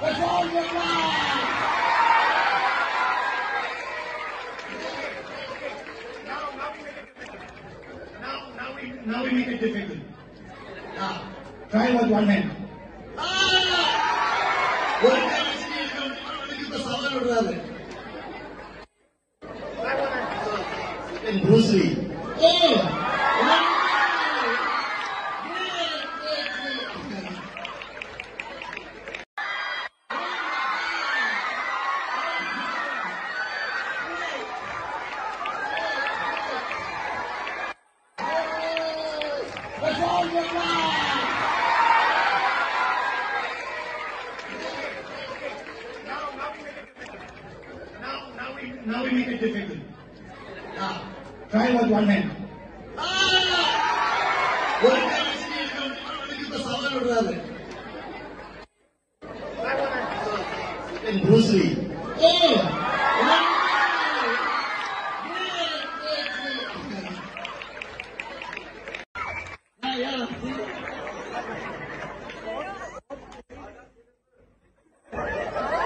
Now, now we make it difficult. Now, now we, now we make it difficult. Now, try with one hand. Ah! One hand. And Bruce Lee. Oh! Now, now we, now we make it difficult. Ah, try with one hand. ஒரு கை வச்சு நீ அவனுக்கு இப்ப சவால் விடுறாரு Bruce Lee O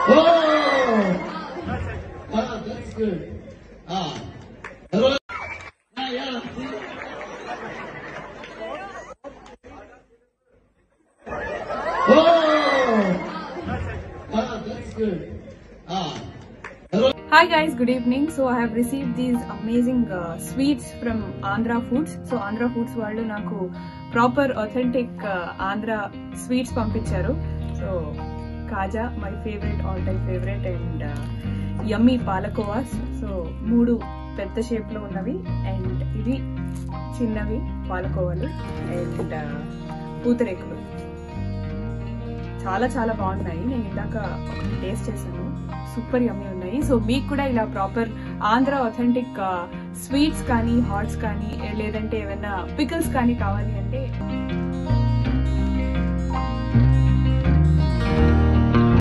Oh! That's good. Oh! That's good. Ah. Hi guys good evening so I have receive these amazing sweets from Andhra foods so Andhra foods వాళ్ళు నాకు proper authentic Andhra sweets పంపించారు. So kaja my favourite all time favourite and yummy palkovas so మూడు పెద్ద షేప్లో ఉన్నవి and ఇవి చిన్నవి పాలకోవాలు and పూతరేకులు. చాలా చాలా బాగున్నాయి. నేను ఇందాక ఒకటి టేస్ట్ చేశాను. సూపర్ యమ్మీ ఉన్నాయి. సో మీకు కూడా ఇలా proper Andhra authentic sweets uh, కానీ హాట్స్ కానీ లేదంటే ఏమైనా పికిల్స్ కానీ కావాలి అంటే